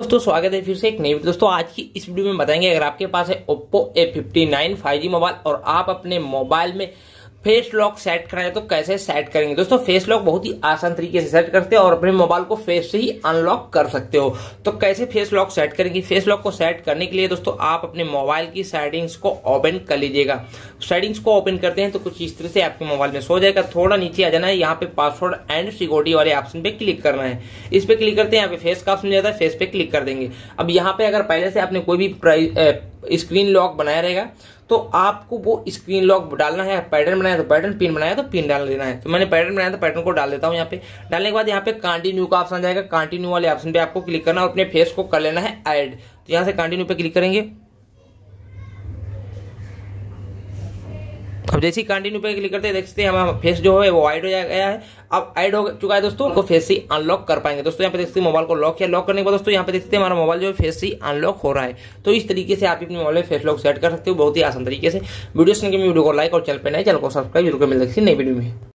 दोस्तों, स्वागत है फिर से एक नई वीडियो। दोस्तों, आज की इस वीडियो में बताएँगे, अगर आपके पास है Oppo A fifty nine five G mobile और आप अपने मोबाइल में फेस लॉक सेट करना है तो कैसे सेट करेंगे? दोस्तों, फेस लॉक बहुत ही आसान तरीके से सेट करते हो और अपने मोबाइल को फेस से ही अनलॉक कर सकते हो। तो कैसे फेस लॉक सेट करेंगे फेस लॉक को सेट करने के लिए दोस्तों, आप अपने मोबाइल की सेटिंग्स को ओपन कर लीजिएगा। सेटिंग्स को ओपन करते हैं तो कुछ इस तरह से आपके मोबाइल में सो जाएगा। थोड़ा नीचे आ जाना है, यहाँ पे पासवर्ड एंड सिक्योरिटी वाले ऑप्शन पे क्लिक करना है। इस पे क्लिक करते हैं, यहाँ पे फेस का ऑप्शन जाता है फेस पे क्लिक कर देंगे। अब यहाँ पे अगर पहले से आपने कोई भी स्क्रीन लॉक बनाया रहेगा तो आपको वो स्क्रीन लॉक डालना है, पैटर्न बनाया तो पैटर्न पिन बनाया तो पिन डाल देना है। तो मैंने पैटर्न बनाया तो पैटर्न को डाल देता हूँ यहाँ पे। डालने के बाद यहाँ पे कंटिन्यू का ऑप्शन जाएगा कंटिन्यू वाले ऑप्शन पे आपको क्लिक करना और अपने फेस को कर लेना है ऐड तो यहाँ से कंटिन्यू पे क्लिक करेंगे। अब जैसे ही कंटिन्यू पे क्लिक करते हैं सकते हैं, हमारा फेस जो है, वो ऐड हो गया है। अब ऐड हो चुका है दोस्तों, उनको फेस ही अनलॉक कर पाएँगे। दोस्तों, यहाँ पे देखते हैं मोबाइल को लॉक किया लॉक करने के बाद दोस्तों, यहाँ पे देखते हैं, हमारा मोबाइल जो है फेस ही अनलॉक हो रहा है। तो इस तरीके से आप अपने मोबाइल में फेस लॉक सेट कर सकते हो, बहुत ही आसान तरीके से। वीडियो सुनकर वीडियो को लाइक और चैनल पे नए चैनल को सब्सक्राइब ज़रूर मिल सकती नई वीडियो में।